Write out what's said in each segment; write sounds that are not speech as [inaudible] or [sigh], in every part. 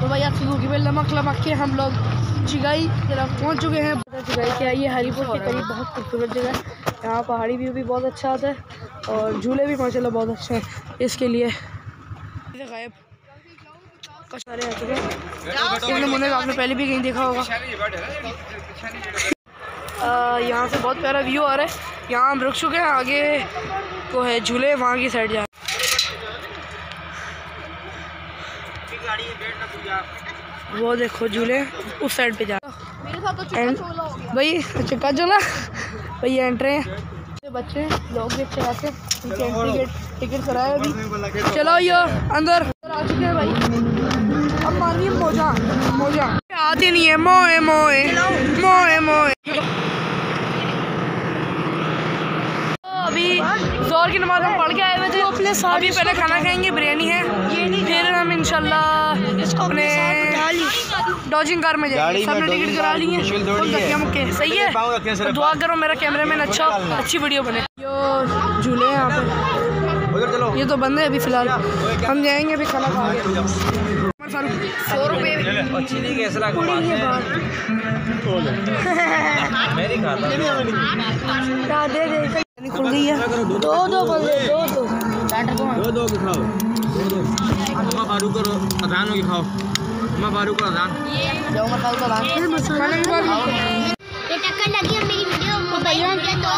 तो भाई आज की में लमक लमक के हम लोग जिगाई तरफ़ पहुँच चुके हैं। जिगाई के आइए हरीपुर के करीब बहुत खूबसूरत जगह है। यहाँ पहाड़ी व्यू भी बहुत अच्छा आता है और झूले भी माशाल्लाह बहुत अच्छे हैं इसके लिए। गायब सारे आ चुके हैं। नमूने आपने पहले भी कहीं देखा होगा। यहाँ से बहुत प्यारा व्यू आ रहा है। यहाँ हम रुक चुके हैं, आगे को है झूले, वहाँ की साइड जा वो देखो झूले उस साइड पे जा। भाई चिक्का चला। भाई एंट्रे बच्चे लोग भी अच्छे टिकट टिकट कराया अभी। चलो यो अंदर। आ चुके हैं भाई। अब मानिए मोजा मोजा। आती नहीं है मोए मोए मोए मोए अभी ज़ोर की नमाज़ हम पढ़ के आए हुए थे। अपने अभी पहले खाना खाएँगे बिरयानी है। फिर हम इंशाल्लाह अपने डॉजिंग कार में जाएँगे। सबने टिकट करा ली है। सही है? तो दुआ करो मेरा कैमरा मैन अच्छा अच्छी वीडियो बने। यो झूले हैं यहाँ पे। ये तो बंद है अभी फ़िलहाल। हम जाएँगे अभी खाना खा के। सौ रुपये [laughs] दे दे। खुल गई है? दो दो बंदे दो दो दो दो के खाओ अम्मा फारूक अजान की खाओ अम्मा फारूक अजान। फारूक का खाना भी बात ये टक्कर लगी मेरी वीडियो। को भैया तो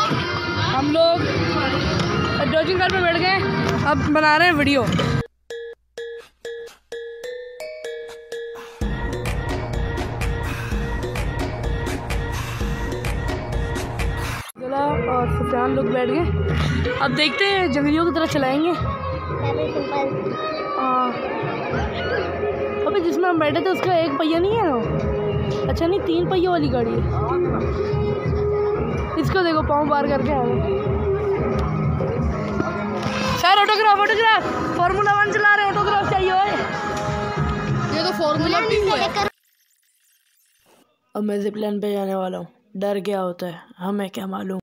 हम लोग डोजिंग कार पे बैठ गए। अब बना रहे हैं वीडियो। और सुफियान लोग बैठ गए। अब देखते हैं जंगलियों की तरह चलाएँगे। हाँ। अबे जिसमें हम बैठे थे उसका एक पहिया नहीं है ना? अच्छा नहीं तीन पहियों वाली गाड़ी है। इसको देखो पाँव पार करके आ गए sir autograph autograph formula one चला रहे ऑटोग्राफ चाहिए ये तो फार्मूला टू है। अब मैं जिप जिपलाइन पे जाने वाला हूँ। डर क्या होता है। हमें क्या मालूम?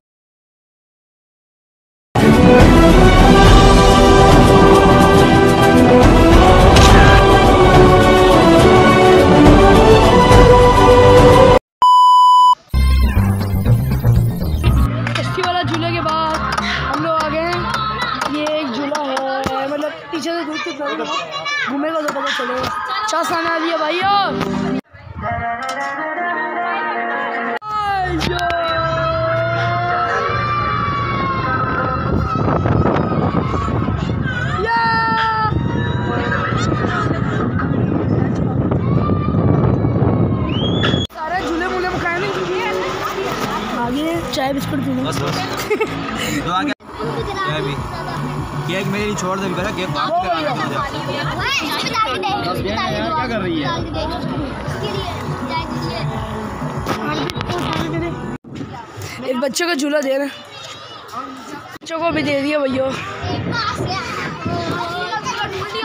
से दूर तक घूमेगा तो पता चलेगा। चार सामने आ दिया भाई सारे झूले मूले में खाए नहीं आगे चाय बिस्कुट पीने [laughs] क्या क्या भी केक मेरे लिए छोड़ दे बेटा केक बात कर क्या कर रही है? एक बच्चों का झूला दे रहे। बच्चों को भी दे दिया भैया।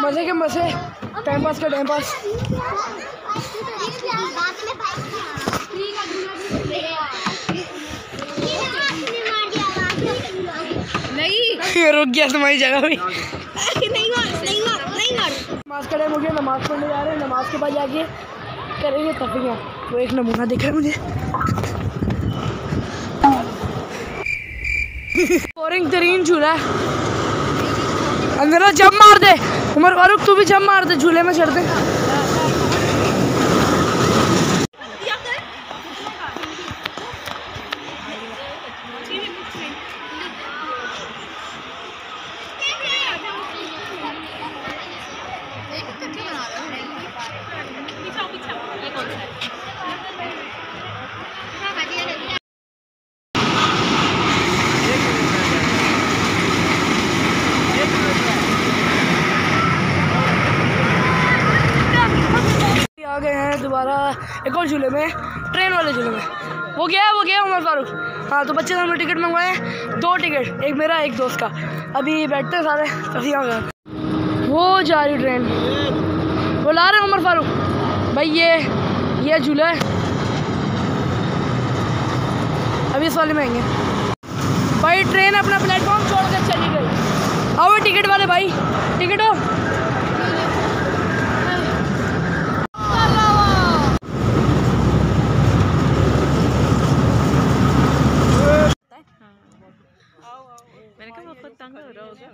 मज़े के मज़े। टाइम पास का टाइम पास [laughs] रुक गया तुम्हारी जगह भी। नमाज़ का टाइम हो गया नमाज़ पढ़ने जा रहे हैं नमाज़ के बाद जाके करेंगे तफियाँ वो एक नमूना दिख रहा है मुझे। [laughs] बोरिंग तरीन झूला अंदर जब मार दे। उमर फारूक तू भी जब मार दे झूले में चढ़ दे। दोबारा एक और झूले में, ट्रेन वाले झूले में। वो गया है, वो गया उमर फारूक। हाँ तो बच्चे हमने टिकट मंगवाए दो टिकट, एक मेरा, एक दोस्त का। अभी बैठते हैं सारे आ गए वो जा रही ट्रेन। वो ला रहे उमर फारूक। भाई, ये ये झूला है। अभी इस वाले में आएँगे। भाई, ट्रेन अपना प्लेटफॉर्म छोड़ कर चली गई। आओ, टिकट वाले भाई, टिकट हो। मैंने कहा वक्त तंग हो रहा होगा.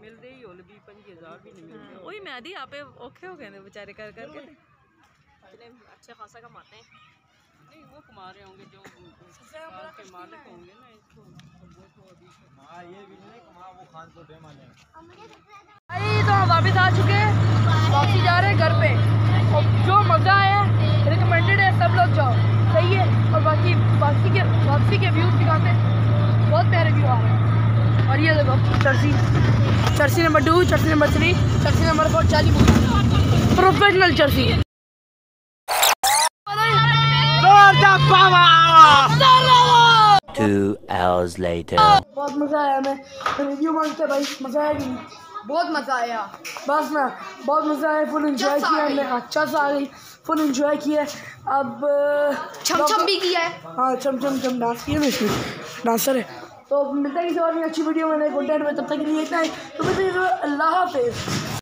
मिलते ही। हो भी पंजी हज़ार भी नहीं मिलते वही मैं आधी आपे औखे हो गए बेचारे कर करके पहले अच्छा खासा कमाते हैं। नहीं वो कमा रहे होंगे जो के मालिक होंगे ना इसको। तो वो तो अभी हाँ ये भी नहीं कमा वो खान तो बेमाने माले भाई तो हम वापस आ चुके हैं। वापसी जा रहे हैं घर पे। और जो मज़ा आया रिकमेंडेड है सब लोग जाओ। सही है। और बाकी बाकी के वापसी के व्यूज़ दिखाते हैं। और ये देखो चर्सी। चर्सी नंबर टू चर्सी नंबर थ्री चर्सी नंबर फोर चाली प्रोफेशनल चर्सी। Two hours later. बहुत मज़ा आया मैं रिव्यू मांगते भाई मज़ा आया कि नहीं? बहुत मज़ा आया। बस ना बहुत मज़ा आया फुल एंजॉय किया हमने। अच्छा सा आ गई। फुल एंजॉय किया। अब छम छम भी किया है। हाँ छम छम छम डांस किया इसमें। डांसर है। तो मिलता है किसी और भी अच्छी वीडियो में, नए कंटेंट में, तब तक के लिए इतना है। तो बताइए अल्लाह हाफिज़।